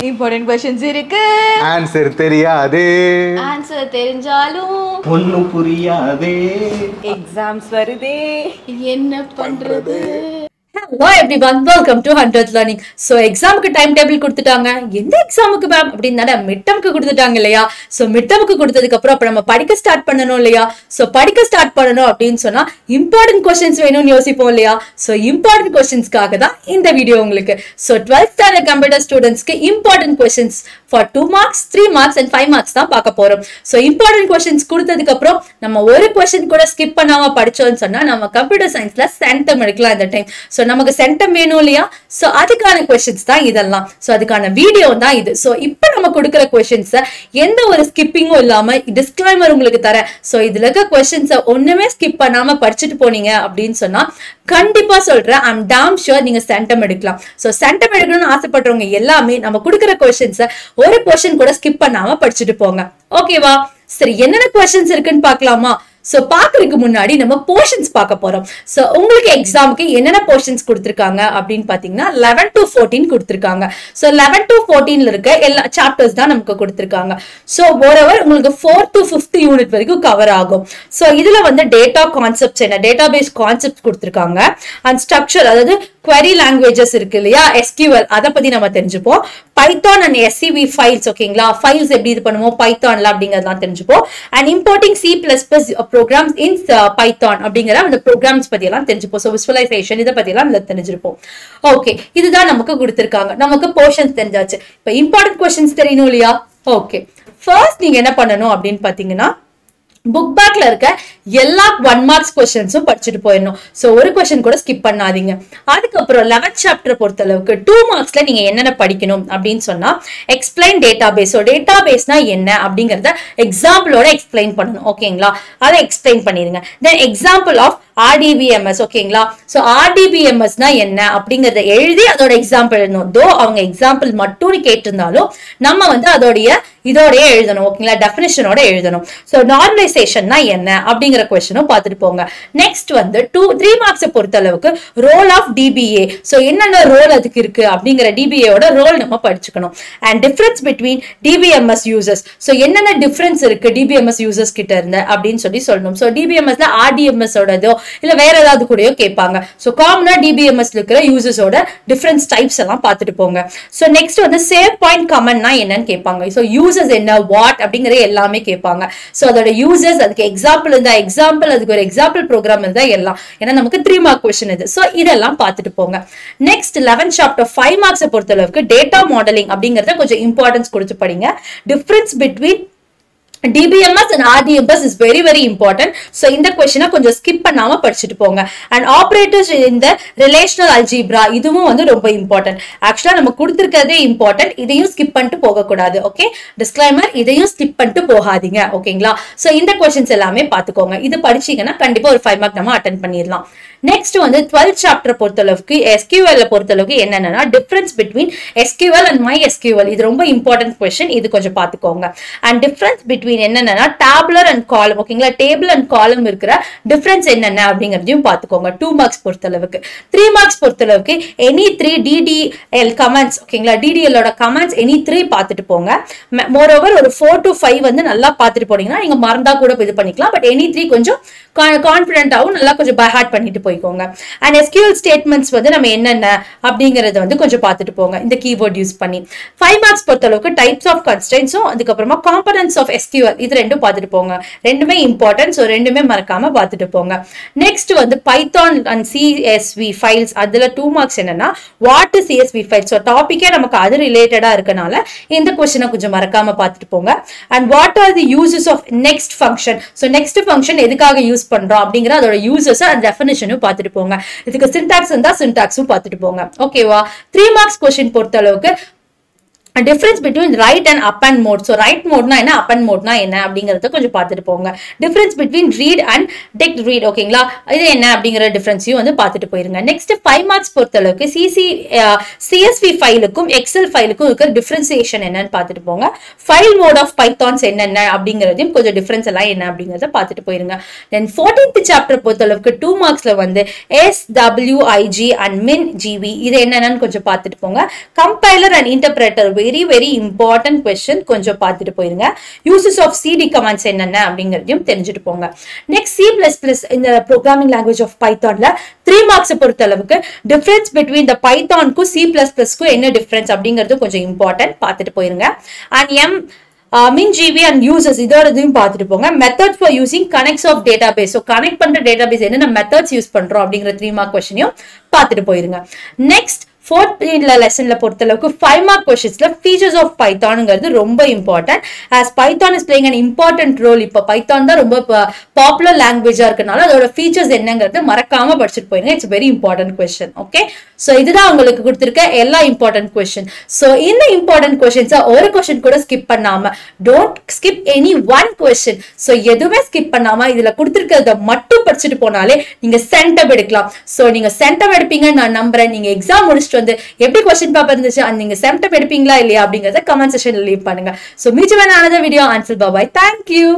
Important questions இருக்கு. Answer தெரியாது. Answer தெரிஞ்சாலும். ஒன்னும் புரியாதே. எக்ஸாம்ஸ் வருதே. என்ன பண்றது? Hello every one welcome to hundred learning so எக்ஸாமுக்கு டைம் டேபிள் கொடுத்துட்டாங்க. எந்த எக்ஸாமுக்கு மேம் அப்படின்னு மிட்டமுக்கு கொடுத்துட்டாங்க இல்லையா? ஸோ மிட்டமுக்கு கொடுத்ததுக்கு அப்புறம் நம்ம படிக்க ஸ்டார்ட் பண்ணணும் இல்லையா? ஸோ படிக்க ஸ்டார்ட் பண்ணணும் அப்படின்னு சொன்னா இம்பார்ட்டன்ட் கொஸ்டின்ஸ் வேணும்னு யோசிப்போம் இல்லையா? ஸோ இம்பார்ட்டன்ட் கொஸ்டின்ஸ்க்காக தான் இந்த வீடியோ உங்களுக்கு. ஸோ டுவெல்த் ஸ்டாண்டர்ட் கம்ப்யூட்டர் ஸ்டூடெண்ட்ஸ்க்கு important questions for two marks three marks and five marks தான் பார்க்க போறோம். ஸோ இம்பார்ட்டன்ட் கொஸ்டின்ஸ் கொடுத்ததுக்கப்புறம் நம்ம ஒரு கொஸ்டின் கூட ஸ்கிப் பண்ணாம படிச்சோம்னு சொன்னா நம்ம கம்ப்யூட்டர் சயின்ஸ்ல சென்டம் எடுக்கலாம் இந்த டைம் ஸோ நமக்கு சென்டம் வேணும் இல்லையா? ஸோ அதுக்கான கொஷின்ஸ் தான் இதெல்லாம். ஸோ அதுக்கான வீடியோ தான் இது. ஸோ இப்போ நம்ம கொடுக்குற கொஷின்ஸை எந்த ஒரு ஸ்கிப்பிங்கும் இல்லாம டிஸ்கிளைமர் உங்களுக்கு தரேன். ஸோ இதுல இருக்க கொஷின்ஸை ஒண்ணுமே ஸ்கிப் பண்ணாம படிச்சுட்டு போனீங்க அப்படின்னு சொன்னா கண்டிப்பா சொல்றேன். ஐம் டாம் ஷுர் நீங்க சென்டம் எடுக்கலாம். ஸோ சென்டம் எடுக்கணும்னு ஆசைப்படுறவங்க எல்லாமே நம்ம கொடுக்குற கொஷின்ஸை ஒரு கொஷின் கூட ஸ்கிப் பண்ணாம படிச்சுட்டு போங்க. ஓகேவா சரி என்னென்ன கொஷின்ஸ் இருக்குன்னு பார்க்கலாமா? ஸோ பாக்குறதுக்கு முன்னாடி நம்ம போர்ஷன்ஸ் பார்க்க போறோம். ஸோ உங்களுக்கு எக்ஸாமுக்கு என்னென்ன போர்ஷன்ஸ் கொடுத்துருக்காங்க அப்படின்னு பாத்தீங்கன்னா லெவன் டு ஃபோர்டீன் கொடுத்துருக்காங்க. ஸோ லெவன் டு ஃபோர்டீனில் இருக்க எல்லா சாப்டர்ஸ் தான் நமக்கு கொடுத்துருக்காங்க. ஸோ ஓரவர் உங்களுக்கு ஃபோர்த் டு ஃபிஃப்த் யூனிட் வரைக்கும் கவர் ஆகும். சோ இதுல வந்து டேட்டா கான்செப்ட்ஸ் என்ன? டேட்டா பேஸ் கான்செப்ட் கொடுத்துருக்காங்க. அண்ட் ஸ்ட்ரக்சர் அதாவது குவரி லாங்குவேஜஸ் இருக்கு இல்லையா? எஸ்கியூஎல் அதை பத்தி நம்ம தெரிஞ்சுப்போம். பைத்தான் அண்ட் எஸ்சிவி ஃபைல்ஸ் ஓகேங்களா ஃபைல்ஸ் எப்படி இது பண்ணுவோம்? பைத்தான்ல அப்படிங்கறதெல்லாம் தெரிஞ்சுப்போம். And importing C plus plus programs in Python அப்படிங்கிற அந்த ப்ரோக்ராம்ஸ் பத்தி எல்லாம் தெரிஞ்சுப்போம். ஸோ விசுவலைசேஷன் இதை பத்தி எல்லாம் தெரிஞ்சிருப்போம். ஓகே இதுதான் நமக்கு கொடுத்துருக்காங்க. நமக்கு போர்ஷன்ஸ் தெரிஞ்சாச்சு. இப்போ இம்பார்ட்டன்ட் கொஸ்டின்ஸ் தெரியணும் இல்லையா? ஓகே ஃபர்ஸ்ட் நீங்க என்ன பண்ணணும் அப்படின்னு பாத்தீங்கன்னா புக் பேக்ல இருக்க எல்லா ஒன் மார்க்ஸ் கொஸ்டின்ஸும் படிச்சுட்டு போயிடணும். ஸோ ஒரு கொஸ்டின் கூட ஸ்கிப் பண்ணாதீங்க. அதுக்கப்புறம் லெவன்த் சாப்டர் பொறுத்த அளவுக்கு டூ மார்க்ஸ்ல நீங்க என்னென்ன படிக்கணும் அப்படின்னு சொன்னா explain data base so data பேஸ்னா என்ன அப்படிங்கறத எக்ஸாம்பிளோட எக்ஸ்பிளைன் பண்ணணும். ஓகேங்களா அதை எக்ஸ்பிளைன் பண்ணிருங்க தென் எக்ஸாம்பிள் ஆஃப் ஆர்டிபிஎம்எஸ் ஓகேங்களா ஸோ ஆர்டிபிஎம்எஸ்னா என்ன அப்படிங்கறத எழுதி அதோட எக்ஸாம்பிள் எழுதணும். தோ அவங்க எக்ஸாம்பிள் மட்டும் கேட்டிருந்தாலும் நம்ம வந்து அதோடைய இதோடய எழுதணும் ஓகேங்களா டெஃபினேஷனோட எழுதணும். ஸோ நார்மலைசேஷன்னா என்ன அப்படிங்கிற கொஸ்டினும் பார்த்துட்டு போங்க. நெக்ஸ்ட் வந்து டூ த்ரீ மார்க்ஸை பொறுத்த அளவுக்கு ரோல் ஆஃப் டிபிஏ ஸோ என்னென்ன ரோல் அதுக்கு இருக்கு அப்படிங்கிற டிபிஏயோட ரோல் நம்ம படிச்சுக்கணும். And difference between DBMS users so என்னென்ன டிஃபரன்ஸ் இருக்கு டிபிஎம்எஸ் யூசர்ஸ் கிட்ட இருந்து அப்படின்னு சொல்லி சொல்லணும். ஸோ டிபிஎம்எஸ்ல ஆர்டிஎம்எஸ் ஓடதோ இல்ல வேற ஏதாவது கூடயோ கேட்பாங்க. ஸோ காமனா டிபிஎம்எஸ் இருக்கிற யூசஸோட டிஃப்ரெண்ட்ஸ் டைப்ஸ் எல்லாம் பார்த்துட்டு போங்க. ஸோ நெக்ஸ்ட் வந்து சேவ் பாயிண்ட் கமெண்ட்னா என்னன்னு கேட்பாங்க. ஸோ யூசஸ் என்ன வாட் அப்படிங்கிற எல்லாமே கேட்பாங்க. ஸோ அதோட யூசஸ் அதுக்கு எக்ஸாம்பிள் இருந்தா எக்ஸாம்பிள் அதுக்கு ஒரு எக்ஸாம்பிள் ப்ரோக்ராம் இருந்தா எல்லாம். ஏன்னா நமக்கு த்ரீ மார்க் கொஸ்டின் இது. ஸோ இதெல்லாம் பார்த்துட்டு போங்க. நெக்ஸ்ட் லெவன்த் சாப்டர் ஃபைவ் மார்க்ஸை பொறுத்த அளவுக்கு டேட்டா மாடலிங் அப்படிங்கறத கொஞ்சம் இம்பார்ட்டன்ஸ் கொடுத்து படிங்க. Difference between DBMS and RDMS is very very important so இந்த கொஸ்டினை கொஞ்சம் ஸ்கிப் பண்ணாம படிச்சுட்டு போங்க. அண்ட் ஆப்ரேட்டர்ஸ் இந்த ரிலேஷனல் அல்ஜிப்ரா இதுவும் வந்து ரொம்ப இம்பார்ட்டன்ட் ஆக்சுவலா நம்ம கொடுத்துருக்கிறதே இம்பார்ட்டன்ட் இதையும் ஸ்கிப் பண்ணிட்டு போகக்கூடாது ஓகே டிஸ்கிளைமர் இதையும் ஸ்கிப் பண்ணிட்டு போகாதீங்க ஓகேங்களா ஸோ இந்த கொஸ்டின்ஸ் எல்லாமே பார்த்துக்கோங்க. இது படிச்சீங்கன்னா கண்டிப்பா ஒரு ஃபைவ் மார்க் நம்ம அட்டன் பண்ணிடலாம். நெக்ஸ்ட் வந்து டுவெல்த் சாப்டர் பொறுத்தளவுக்கு எஸ்கியூஎல் பொறுத்தளவுக்கு என்னென்னா difference between SQL and MySQL இது ரொம்ப இம்பார்ட்டன்ட் கொஸ்டின் இது கொஞ்சம் பார்த்துக்கோங்க அண்ட் டிஃப்ரென்ஸ் பிட்வீன் என்னென்னா டேப்லர் அண்ட் காலம் ஓகேங்களா டேபிள் அண்ட் காலம் இருக்கிற டிஃப்ரென்ஸ் என்னென்ன அப்படிங்கிறதையும் பார்த்துக்கோங்க டூ மார்க்ஸ் பொறுத்தளவுக்கு. த்ரீ மார்க்ஸ் பொறுத்தளவுக்கு எனி த்ரீ டிடிஎல் கமெண்ட்ஸ் ஓகேங்களா டிடிஎல்லோட கமெண்ட்ஸ் எனி த்ரீ பார்த்துட்டு போங்க. மோர் ஓவர் ஒரு ஃபோர் டு ஃபைவ் வந்து நல்லா பார்த்துட்டு போனீங்கன்னா நீங்க மறந்தா கூட இது பண்ணிக்கலாம். பட் எனி த்ரீ கொஞ்சம் கான்ஃபிடென்ட்டாகவும் நல்லா கொஞ்சம் பை ஹார்ட் பண்ணிட்டு போய்க்கோங்க. அண்ட் எஸ்கியூஎல் ஸ்டேட்மெண்ட்ஸ் வந்து நம்ம என்னென்ன அப்படிங்கிறத வந்து கொஞ்சம் பார்த்துட்டு போங்க. இந்த கீபோர்ட் யூஸ் பண்ணி. ஃபைவ் மார்க்ஸ் பொறுத்த அளவுக்கு டைப்ஸ் ஆஃப் கன்ஸ்டன்ஸும் அதுக்கப்புறமா காம்பனன்ஸ் ஆஃப் எஸ்கியூஎல் இது ரெண்டும் பார்த்துட்டு போங்க. ரெண்டுமே இம்பார்ட்டன்ட் ஸோ ரெண்டுமே மறக்காம பார்த்துட்டு போங்க. நெக்ஸ்ட் வந்து பைத்தான் அண்ட் சிஎஸ்வி ஃபைல்ஸ் அதுல டூ மார்க்ஸ் என்னன்னா what is CSV file so டாப்பிக்கே நமக்கு அது ரிலேட்டடா இருக்கனால இந்த கொஸ்டினை கொஞ்சம் மறக்காம பார்த்துட்டு போங்க. And what are the uses of next function so next function எதுக்காக யூஸ் பண்றோம் அப்படிங்கிற அதோட யூசஸ் அண்ட் டெஃபினேஷனும் பார்த்துட்டு போங்க. இதுக்கு சின்டாக்ஸ் இருந்தால் சின்டாக்ஸும் பார்த்துட்டு போங்க. ஓகேவா த்ரீ மார்க்ஸ் கொஸ்டின் பொறுத்த அளவுக்கு difference between write and append mode so write மோட்னா என்ன அப் அண்ட் மோட்னா என்ன அப்படிங்கறத கொஞ்சம் பார்த்துட்டு போங்க. Difference between read and tech read ஓகேங்களா இது என்ன அப்படிங்கிற டிஃபரன்ஸையும் வந்து பார்த்துட்டு போயிருங்க. நெக்ஸ்ட் ஃபைவ் மார்க்ஸ் பொறுத்த அளவுக்கு சிசி சிஎஸ்பி ஃபைலுக்கும் uh, எக்ஸல் ஃபைலுக்கும் இருக்கிற டிஃபரன்சியேஷன் என்னன்னு பார்த்துட்டு போங்க. ஃபைல் மோட் ஆஃப் பைத்தான்ஸ் என்னென்ன அப்படிங்கிறதையும் கொஞ்சம் டிஃபரன்ஸ் எல்லாம் என்ன அப்படிங்கறத பார்த்துட்டு போயிருங்க. தென் ஃபோர்டீன்த் சாப்டர் பொறுத்த அளவுக்கு டூ மார்க்ஸ்ல வந்து எஸ் டபிள்யூஐஜி அண்ட் மின் ஜிவி இது என்னென்னு கொஞ்சம் பார்த்துட்டு போங்க. Compiler and interpreter very very important question கொஞ்சம் பார்த்துட்டு போயிருங்க. யூசஸ் ஆஃப் சிடி கமாண்ட்ஸ் என்னென்ன அப்படிங்கிறதையும் தெரிஞ்சுட்டு போங்க. நெக்ஸ்ட் சி பிளஸ் பிளஸ் இந்த ப்ரோக்ராமிங் லாங்குவேஜ் ஆஃப் பைத்தான்ல த்ரீ மார்க்ஸை பொறுத்த அளவுக்கு டிஃபரன்ஸ் பிட்வீன் த பைத்தான்க்கும் சி பிளஸ் பிளஸ்க்கும் என்ன டிஃபரன்ஸ் அப்படிங்கிறது கொஞ்சம் இம்பார்ட்டன்ட் பார்த்துட்டு போயிருங்க. அண்ட் எம் மின் ஜிபி அண்ட் யூசஸ் இதோட இதையும் பார்த்துட்டு போங்க. Method for using connects of data base so connect பண்ற டேட்டா பேஸ் என்னென்ன மெத்தட்ஸ் யூஸ் பண்றோம் அப்படிங்கிற த்ரீ மார்க் கொஸ்டினையும் பார்த்துட்டு போயிருங்க. நெக்ஸ்ட் ஃபோர்த் லெசன்ல பொறுத்தளவுக்கு ஃபைவ் மார்க் கொஸ்டின்ஸ்ல ஃபீச்சர்ஸ் ஆஃப் பைத்தானுங்கிறது ரொம்ப important as Python is playing an important role இப்போ பைத்தான் தான் ரொம்ப பாப்புலர் லாங்குவேஜா இருக்கனால அதோட ஃபீச்சர்ஸ் என்னங்கிறது மறக்காம படிச்சுட்டு போயிருங்க. It's very important question okay so இதுதான் உங்களுக்கு கொடுத்துருக்க எல்லா இம்பார்ட்டன்ட் கொஸ்டின் ஸோ இந்த இம்பார்ட்டன்ட் கொஸ்டின்ஸை ஒரு கொஸ்டின் கூட ஸ்கிப் பண்ணாம don't skip any one question so எதுவுமே ஸ்கிப் பண்ணாம இதுல கொடுத்துருக்கிறத மட்டும் படிச்சுட்டு போனாலே நீங்க சென்டம் எடுக்கலாம். ஸோ நீங்க சென்டம் எடுப்பீங்கன்னு நான் நம்புறேன். நீங்க எக்ஸாம் முடிச்சுட்டு வந்து எப்படி கொஸ்டின் பேப்பர் இருந்துச்சு? And நீங்க சென்டம் எடுப்பீங்களா இல்லையா அப்படிங்கறத கமெண்ட் செக்ஷன்ல லீவ் பண்ணுங்க. ஸோ மீச்சுவன் ஆனத video answer bye bye thank you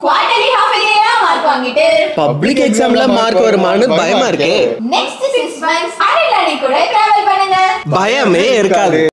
quarterly half இயர்ல மார்க் வாங்கிட்டு? பப்ளிக் எக்ஸாம்ல மார்க் வருமானு பயமா இருக்கு. நெக்ஸ்ட் சிக்ஸ் மந்த்ஸ் அரைலாடி கூட டிராவல் பண்ணுங்க. பயமே இருக்காது.